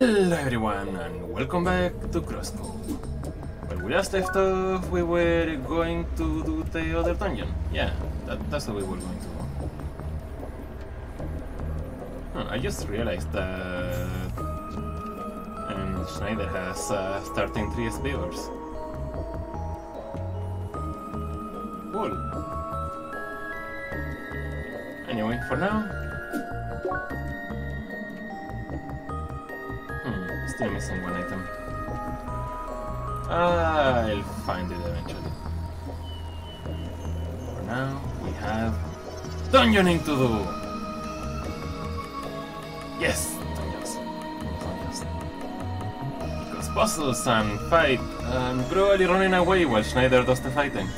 Hello everyone and welcome back to CrossCode. When we last left off, we were going to do the other dungeon. Yeah, that, that's what we were going to do. Huh, I just realized that Schneider has uh, starting 3 spears. Cool. Anyway, for now, Still missing one item. I'll find it eventually. For now, we have dungeoning to do. Yes, dungeons. Dungeons. Because puzzles and fight, and probably running away while Schneider does the fighting.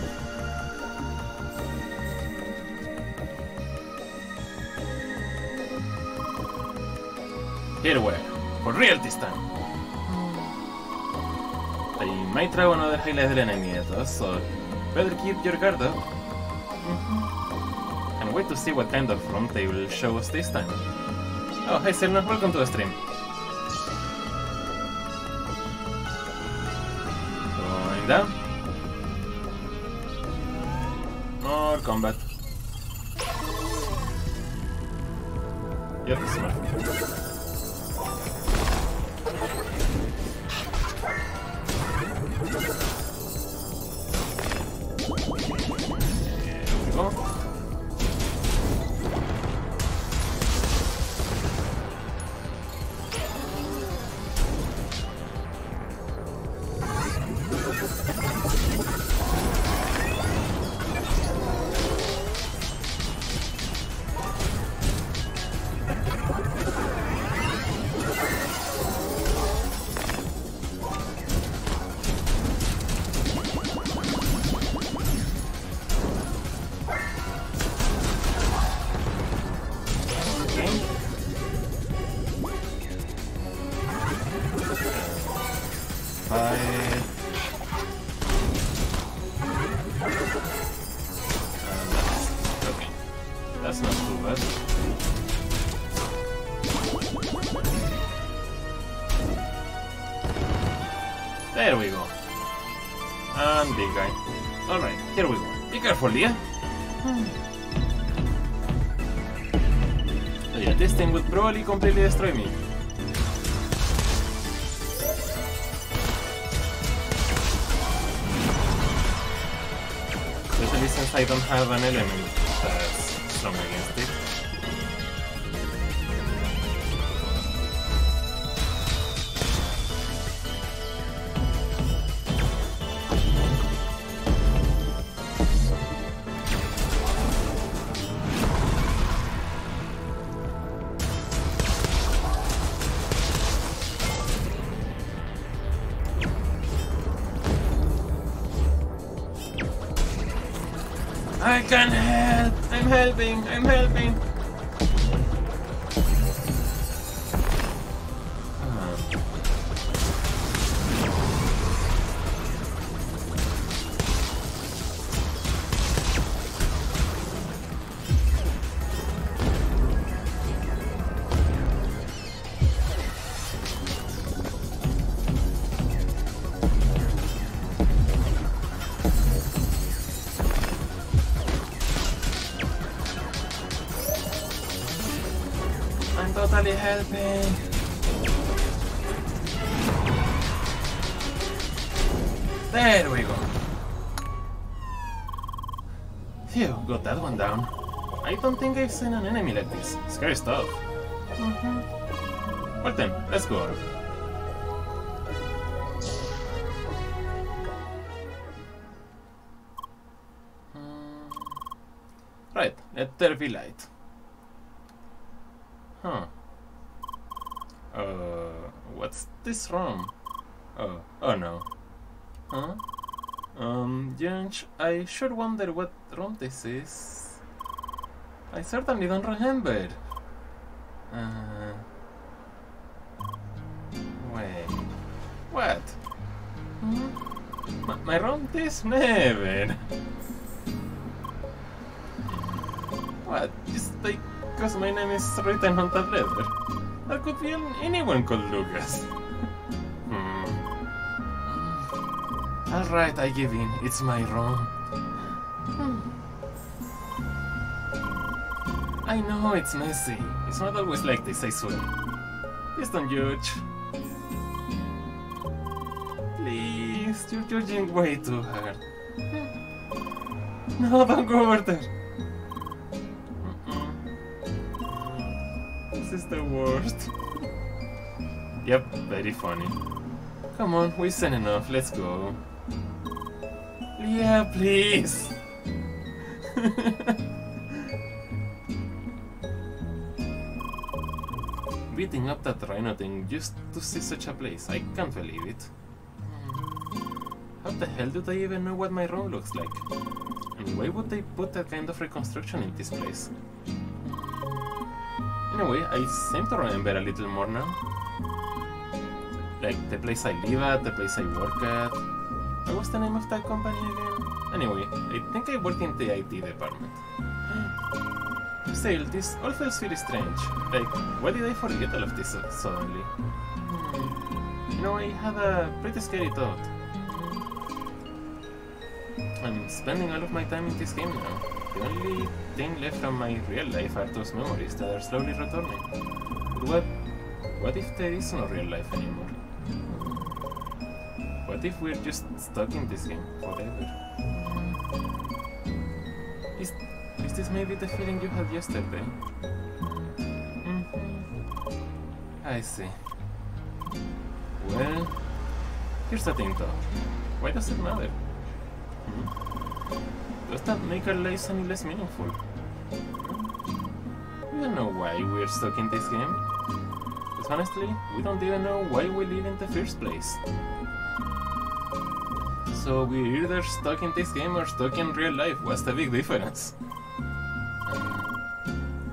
We are, for real this time. I might try another highlight del enemy at us, so better keep your guard up. Can't wait to see what kind of front they will show us this time. Oh, hi Selena, welcome to the stream. Completely destroy me. Especially since I don't have an element that's strong against it. Helping! I'm helping! Helping. There we go. Phew, got that one down. I don't think I've seen an enemy like this. Scary stuff. Well then, let's go. Hmm. Right, let there be light. Huh. Uh, what's this room? Oh, oh no. Huh? Um, Junge, I sure wonder what room this is. I certainly don't remember. Uh, wait. What? Hmm? My, my room is never. What? Just like because my name is written on that letter. That could be anyone called Lukas. Alright, I give in. It's my room. Hmm. I know it's messy. It's not always like this, I swear. Please don't judge. Please, you're judging way too hard. No, don't go over there. This is the worst. yep, very funny. Come on, we've seen enough, let's go. Yeah, please. Beating up that rhino thing just to see such a place, I can't believe it. How the hell do they even know what my room looks like? And why would they put that kind of reconstruction in this place? Anyway, I seem to remember a little more now. Like the place I live at, the place I work at. What was the name of that company again? Anyway, I think I work in the IT department. Still, this all feels really strange. Like, why did I forget all of this suddenly? Hmm. You know, I had a pretty scary thought. I'm spending all of my time in this game now. The only thing left from my real life are those memories that are slowly returning. But what, what if there is no real life anymore? What if we're just stuck in this game forever? Is, is this maybe the feeling you had yesterday? Mm -hmm. I see. Well, here's the thing though. Why does it matter? Hmm? Does that make our lives any less meaningful? We don't know why we're stuck in this game. Because honestly, we don't even know why we live in the first place. So we're either stuck in this game or stuck in real life. What's the big difference? Uh,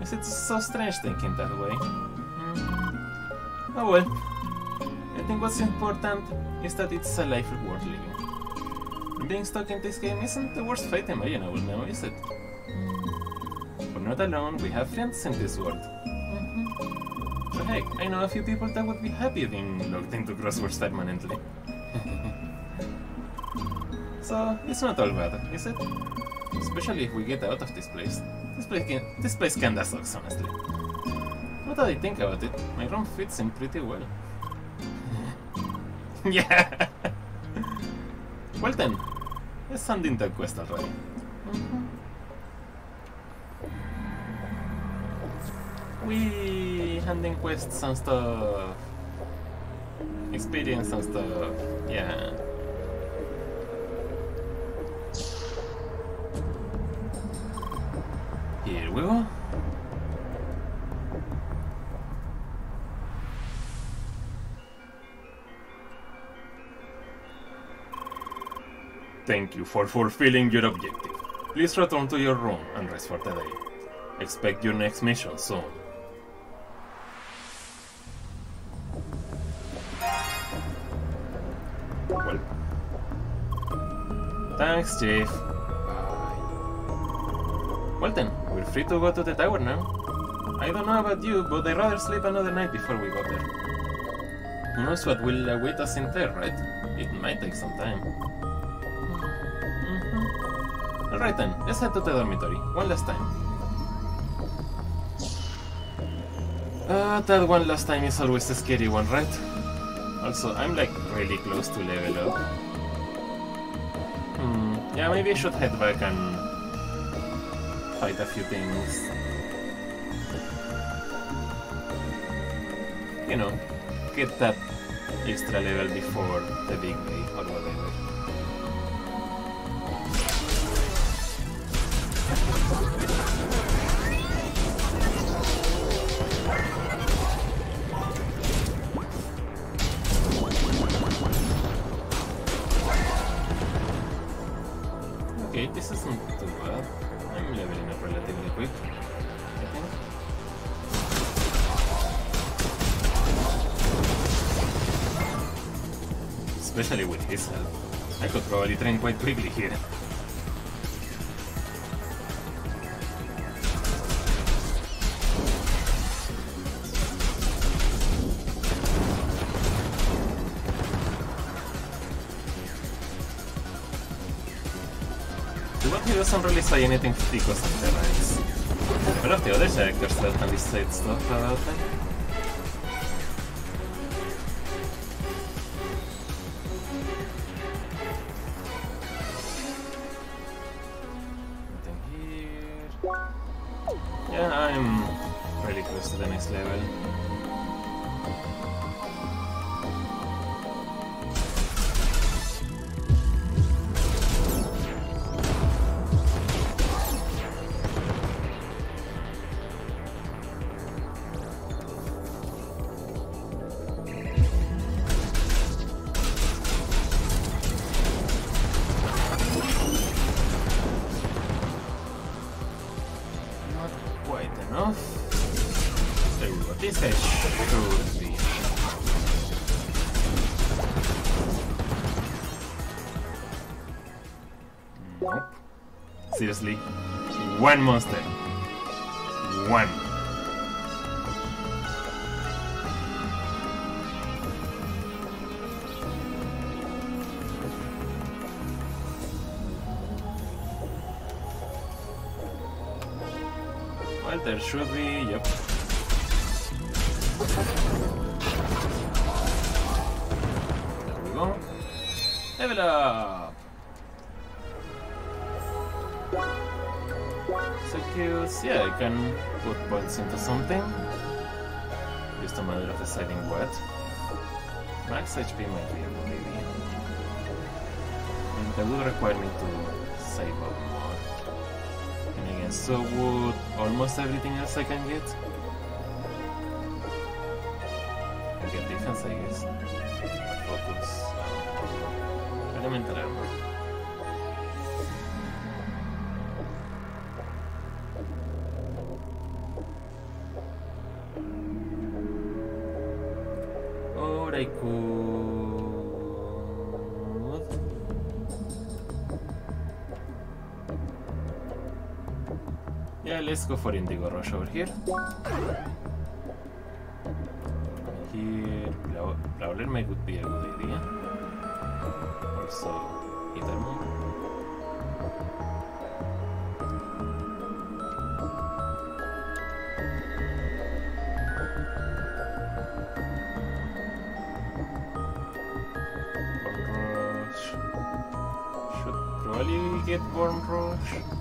is it so strange thinking that way? Mm. Oh well. I think what's important is that it's a life worth living. Being stuck in this game isn't the worst fate imaginable now, is it? We're not alone, we have friends in this world. Mm -hmm. So heck, I know a few people that would be happy being locked into CrossWorlds permanently. So, it's not all bad, is it? Especially if we get out of this place. This place, can, this place kinda sucks, honestly. Now that I think about it, my room fits in pretty well. yeah! well then, let's send in the quest already. Mm -hmm. We handing quests and stuff. Experience and stuff. Yeah. Thank you for fulfilling your objective. Please return to your room and rest for the day. Expect your next mission soon. Well. Thanks, Chief. Bye. Well then, we're free to go to the tower now. I don't know about you, but I'd rather sleep another night before we go there. Knows what will await us in there, right? It might take some time. Alright then, let's head to the dormitory, one last time. Uh, that one last time is always the scary one, right? Also, I'm like really close to level up. Hmm, yeah, maybe I should head back and fight a few things. You know, get that extra level before the big day or whatever. This isn't too bad. I'm leveling up relatively quick, I think. Especially with his help. I could probably train quite quickly here. Doesn't really say anything because of the ranks. But of the other characters certainly said stuff about them. Yeah, I'm really close to the next level. One monster. One. Well, there should be, yep. There we go. Level up! Yeah, I can put points into something. Just a matter of deciding what. Max HP might be a good idea. And that would require me to save up more. And again, so would almost everything else I can get. I get defense, I guess. Focus. Elemental armor. Yeah, let's go for Indigo Rush over here. Here, Brawler may would be a good idea. Also, Rush. Should probably get Born Rush.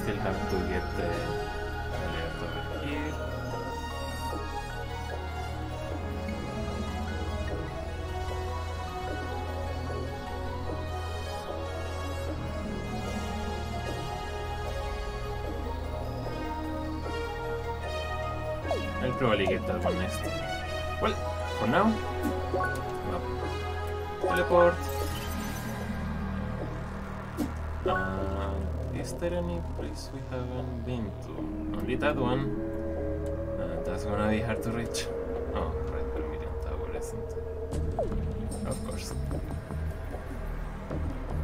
Still have to get the alert over here. I'll probably get that one next. Well, for now, well, teleport. Uh, is there any place we haven't been to? Only that one. Uh, that's gonna be hard to reach. Oh, right, Vermilion Tower, isn't it? Of course.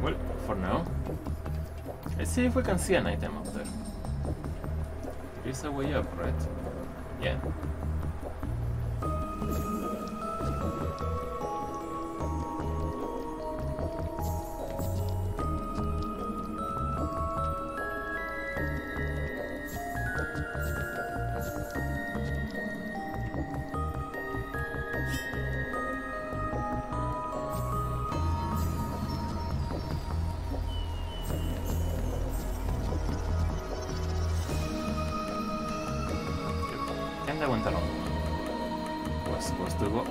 Well, for now, let's see if we can see an item up there. There is a way up, right? Yeah. Kinda went wrong. Was supposed to go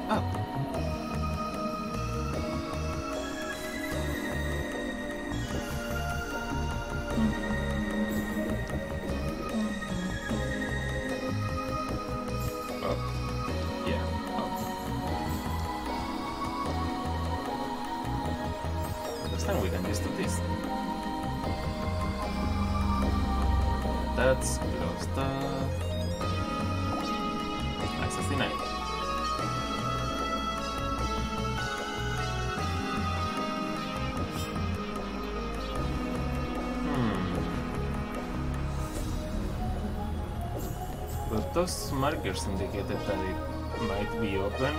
those markers indicated that it might be open.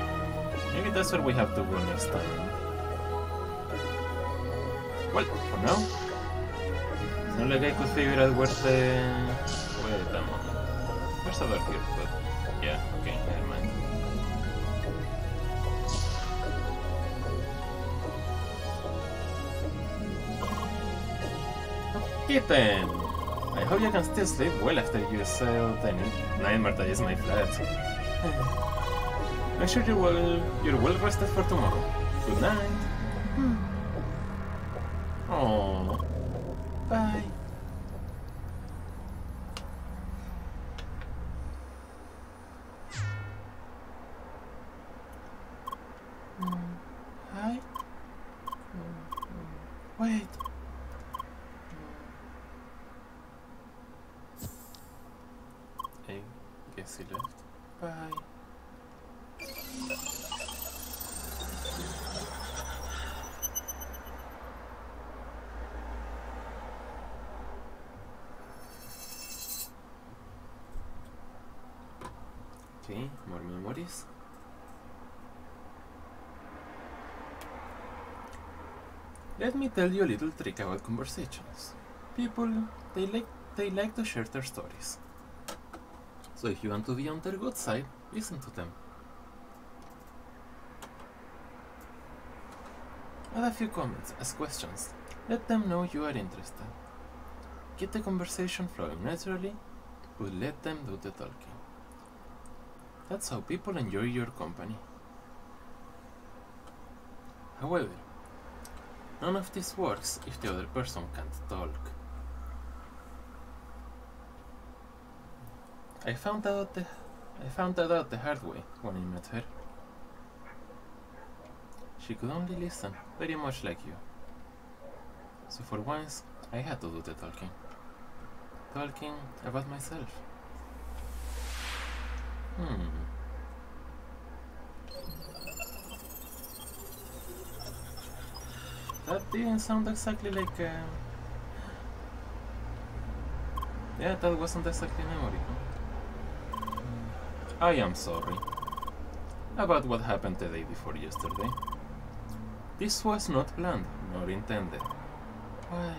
Maybe that's where we have to go next time. Well, for now, it's not like I could figure out where the... Wait a moment. There's a door here, but... Yeah, okay, never mind. Kitten! I hope you can still sleep well after you sailed the nightmare that is my flat. Make sure you're well, you're well rested for tomorrow. Good night. Oh, bye. Mm, Hi. Mm, mm, Wait. Mm. I guess he left. Bye. More memories. Let me tell you a little trick about conversations. People, they like they like to share their stories. So if you want to be on their good side, listen to them. Add a few comments, ask questions. Let them know you are interested. Get the conversation flowing naturally, but let them do the talking. That's how people enjoy your company. However, none of this works if the other person can't talk. I found out the I found that out the hard way when I met her. She could only listen, very much like you. So for once, I had to do the talking. Talking about myself. Hmm. That didn't sound exactly like. Uh... Yeah, that wasn't exactly memory. Huh? I am sorry about what happened the day before yesterday. This was not planned nor intended. Why?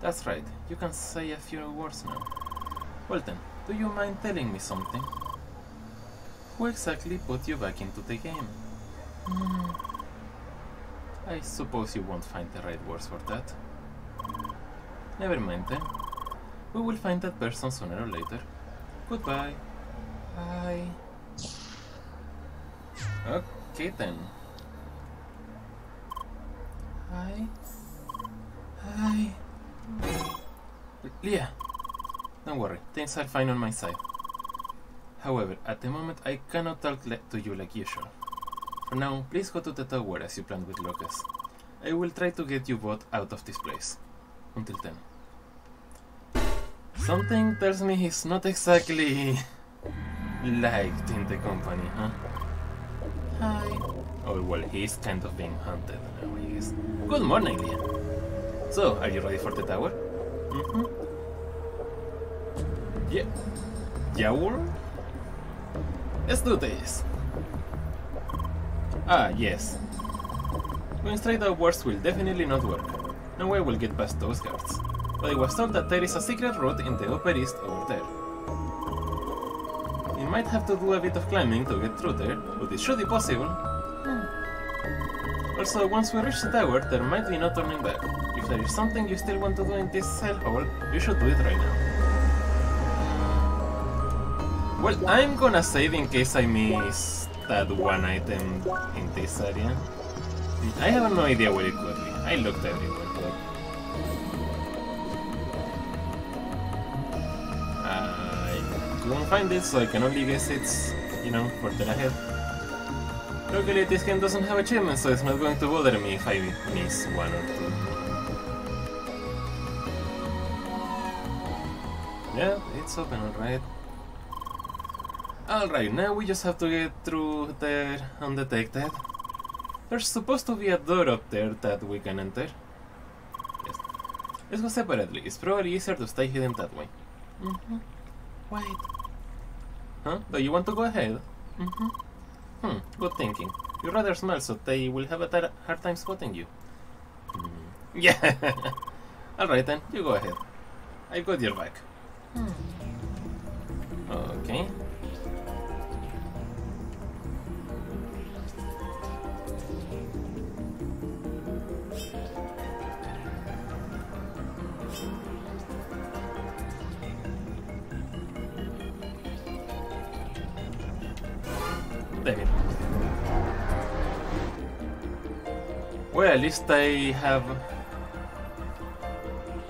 That's right, you can say a few words now. Well then, do you mind telling me something? Who exactly put you back into the game? Hmm. I suppose you won't find the right words for that. Never mind then. We will find that person sooner or later. Goodbye. Bye. Okay then. Hi. Hi. Lea. Don't worry, things are fine on my side. However, at the moment I cannot talk to you like usual. For now, please go to the tower as you planned with Lukas. I will try to get you both out of this place. Until then. Something tells me he's not exactly liked in the company, huh? Hi. Oh, well, he's kind of being hunted now, I guess. Good morning, Lea. So, are you ready for the tower? Mm-hmm. Yeah. Yowl? Let's do this. Ah, yes. Going straight upwards will definitely not work. No way we'll get past those guards. But I was told that there is a secret route in the upper east over there. We might have to do a bit of climbing to get through there, but it should be possible. Also, once we reach the tower, there might be no turning back. If there is something you still want to do in this cell hole, you should do it right now. Well, I'm gonna save in case I miss that one item in this area. I have no idea where it could be. I looked everywhere, but... Uh, I couldn't find it, so I can only guess it's, you know, further ahead. Luckily, this game doesn't have achievements, so it's not going to bother me if I miss one or two. Yeah, it's open, alright. Alright, now we just have to get through there undetected. There's supposed to be a door up there that we can enter. Yes. Let's go separately. It's probably easier to stay hidden that way. Mm -hmm. Wait. Huh? Do you want to go ahead? Mm -hmm. Hmm, good thinking. You're rather small, so they will have a hard time spotting you. Mm. Yeah! Alright then, you go ahead. I've got your back. Hmm. Okay. At least I have...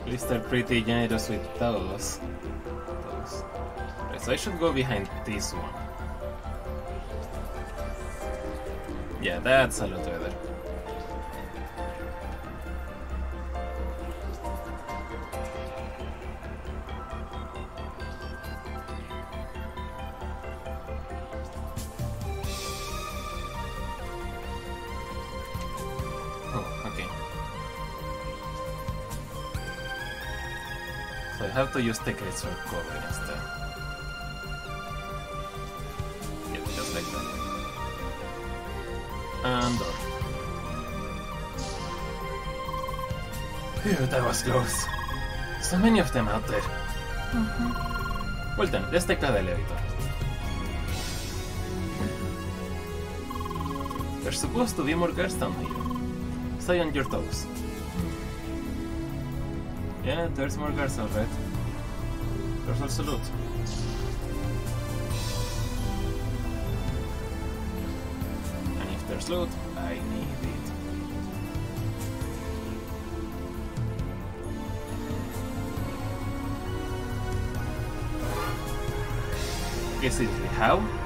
At least I'm pretty generous with those. those. Right, so I should go behind this one. Yeah, that's a lot better. Have to use tickets for cover instead. Yep, just like that. And door. Phew, that was close. So many of them out there. Mm -hmm. Well then, let's take the elevator. There's supposed to be more girls down here. Stay on your toes. Yeah, there's more guards alright. Also loot. And if there's loot, I need it. Guess it how?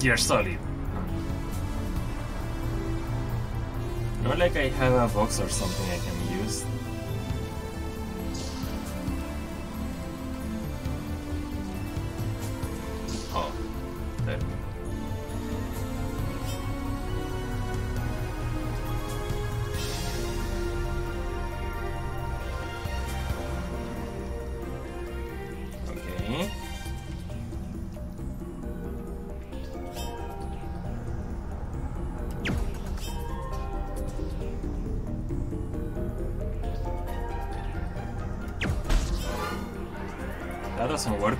gear solid. Not like I have a box or something I can use. Oh, doesn't work.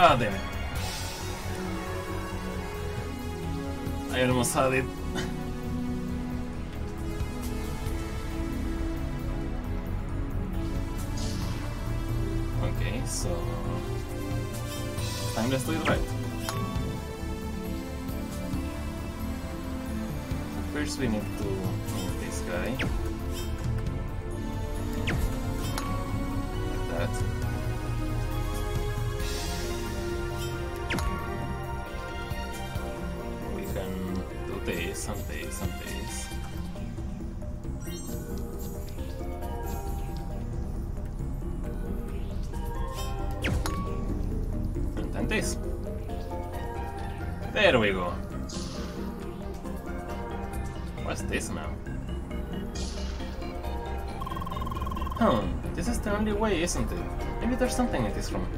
Ah, damn it. I almost had it. okay, so... Time let's do it right. First we need to move this guy. Like that. There we go. What's this now? Hmm, this is the only way, isn't it? Maybe there's something in this room.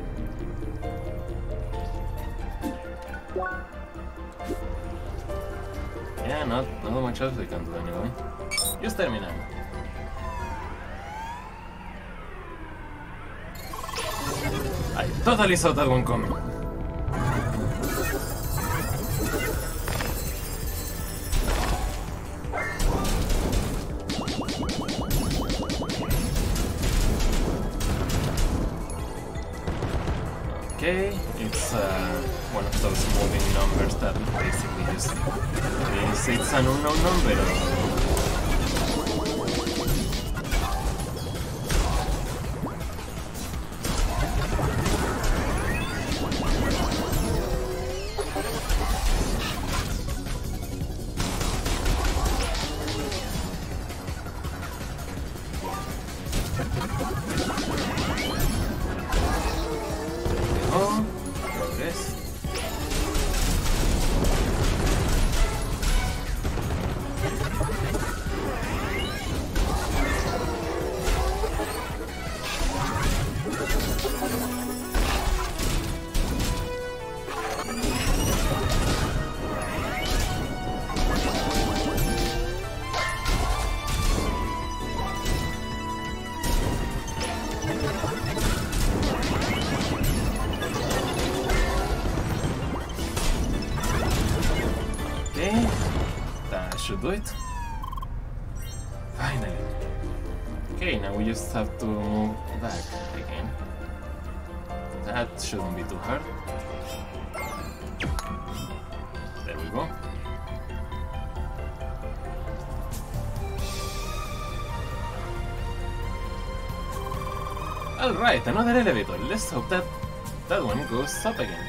Yeah, not, not much else we can do anyway. Just terminal. I totally saw that one coming. Okay, it's uh, one of those moving numbers that basically just means it's an unknown number. It. Finally. Okay, now we just have to move back again. That shouldn't be too hard. There we go. Alright, another elevator. Let's hope that that one goes up again.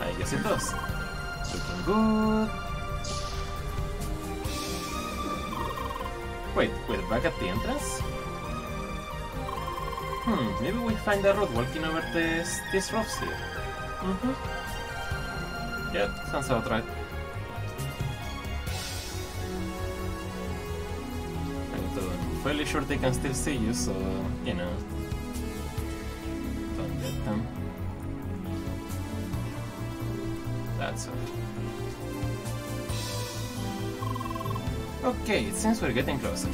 I guess it does. Looking good. Wait, we're back at the entrance? Hmm, maybe we find the road walking over this, these roofs here. Mm-hmm. Yep, sounds about right. Uh, I'm fairly sure they can still see you, so, you know. Don't get them. That's all. Okay, it seems we're getting closer.